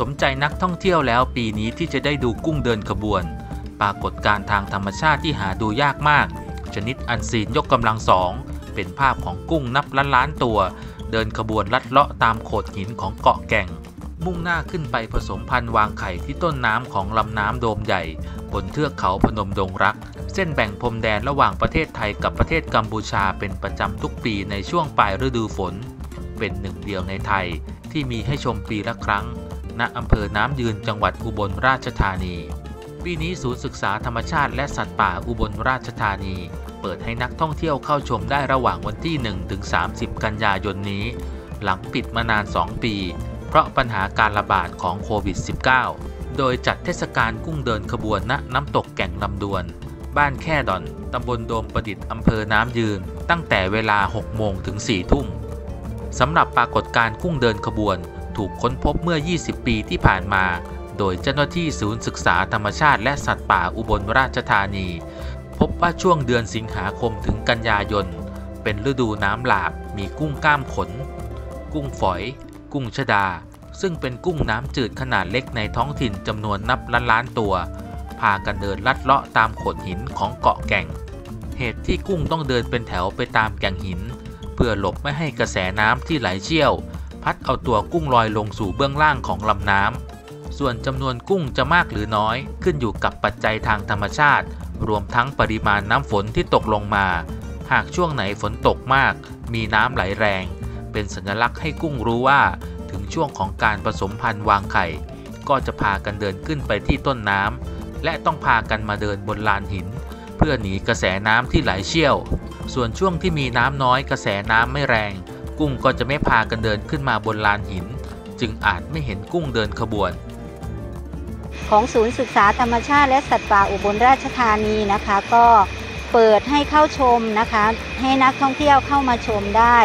สมใจนักท่องเที่ยวแล้วปีนี้ที่จะได้ดูกุ้งเดินขบวน ปรากฏการทางธรรมชาติที่หาดูยากมาก ชนิดอันซีนยกกำลังสอง เป็นภาพของกุ้งนับล้านล้านตัว เดินขบวนลัดเลาะตามโขดหินของเกาะแก่ง มุ่งหน้าขึ้นไปผสมพันธุ์วางไข่ที่ต้นน้ำของลำน้ำโดมใหญ่ บนเทือกเขาพนมดงรัก เส้นแบ่งพรมแดนระหว่างประเทศไทยกับประเทศกัมพูชาเป็นประจำทุกปีในช่วงปลายฤดูฝน เป็นหนึ่งเดียวในไทยที่มีให้ชมปีละครั้ง ณอำเภอน้ำยืนจังหวัดอุบลราชธานี ปีนี้ศูนย์ศึกษาธรรมชาติและสัตว์ป่าอุบลราชธานี เปิดให้นักท่องเที่ยวเข้าชมได้ระหว่างวันที่1ถึง30 กันยายนนี้ หลังปิดมานาน 2 ปี เพราะปัญหาการระบาดของโควิด -19 โดยจัดเทศกาลกุ้งเดินขบวนณน้ำตกแก่งลำดวน บ้านแค่ดอน ตำบลโดมประดิษฐ์อำเภอน้ำยืน ตั้งแต่เวลา 6 โมงถึง 4 ทุ่มสำหรับปรากฏการณ์กุ้งเดินขบวน ถูกค้นพบเมื่อ 20 ปีที่ผ่านมา โดยเจ้าหน้าที่ศูนย์ศึกษาธรรมชาติและสัตว์ป่าอุบลราชธานี พบว่าช่วงเดือนสิงหาคมถึงกันยายน เป็นฤดูน้ำหลากมีกุ้งก้ามขน กุ้งฝอย กุ้งชะดา ซึ่งเป็นกุ้งน้ำจืดขนาดเล็กในท้องถิ่นจำนวนนับล้านล้านตัว พากันเดินลัดเลาะตามโขดหินของเกาะแก่ง เหตุที่กุ้งต้องเดินเป็นแถวไปตามแก่งหิน เพื่อหลบไม่ให้กระแสน้ำที่ไหลเชี่ยว พัดเอาตัวกุ้งลอยลงสู่เบื้องล่างของลำน้ำ ส่วนจำนวนกุ้งจะมากหรือน้อย ขึ้นอยู่กับปัจจัยทางธรรมชาติ รวมทั้งปริมาณน้ำฝนที่ตกลงมา หากช่วงไหนฝนตกมาก มีน้ำไหลแรง เป็นสัญลักษณ์ให้กุ้งรู้ว่า ถึงช่วงของการผสมพันธุ์วางไข่ ก็จะพากันเดินขึ้นไปที่ต้นน้ำและต้องพากันมาเดินบนลานหิน เพื่อหนีกระแสน้ำที่ไหลเชี่ยว ส่วนช่วงที่มีน้ำน้อยกระแสน้ำไม่แรง กุ้งก็จะไม่พากันเดินขึ้นมาบนลานหิน จึงอาจไม่เห็นกุ้งเดินขบวน ของศูนย์ศึกษาธรรมชาติและสัตว์ป่าอุบลราชธานีนะคะ ก็เปิดให้เข้าชมนะคะ ให้นักท่องเที่ยวเข้ามาชมได้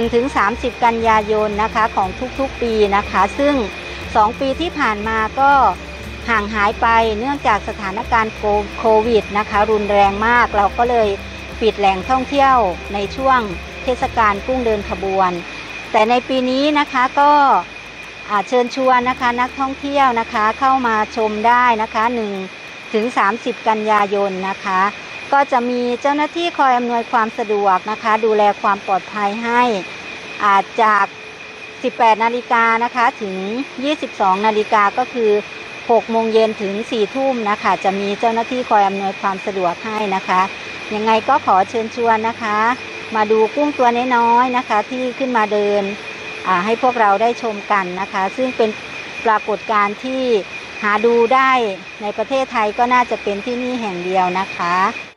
1-30 กันยายนนะคะของทุกๆปีนะคะ ซึ่ง 2 ปีที่ผ่านมาก็ห่างหายไปเนื่องจากสถานการณ์โควิดนะคะ รุนแรงมากเราก็เลยปิดแหล่งท่องเที่ยวในช่วง เทศกาลกุ้งเดินขบวน แต่ในปีนี้นะคะก็เชิญชวนนะคะนักท่องเที่ยวนะคะเข้ามาชมได้นะคะ1ถึง30 กันยายนนะคะ ก็จะมีเจ้าหน้าที่คอยอำนวยความสะดวกนะคะ ดูแลความปลอดภัยให้อาจจาก 18 นาฬิกานะคะถึง 22 นาฬิกาก็คือ 6 โมงเย็นถึง 4 ทุ่มนะคะ จะมีเจ้าหน้าที่คอยอำนวยความสะดวกให้นะคะ ยังไงก็ขอเชิญชวนนะคะ มาดูกุ้งตัวน้อยๆนะคะ ที่ขึ้นมาเดินให้พวกเราได้ชมกันนะคะ ซึ่งเป็นปรากฏการณ์ที่หาดูได้ในประเทศไทยก็น่าจะเป็นที่นี่แห่งเดียวนะคะ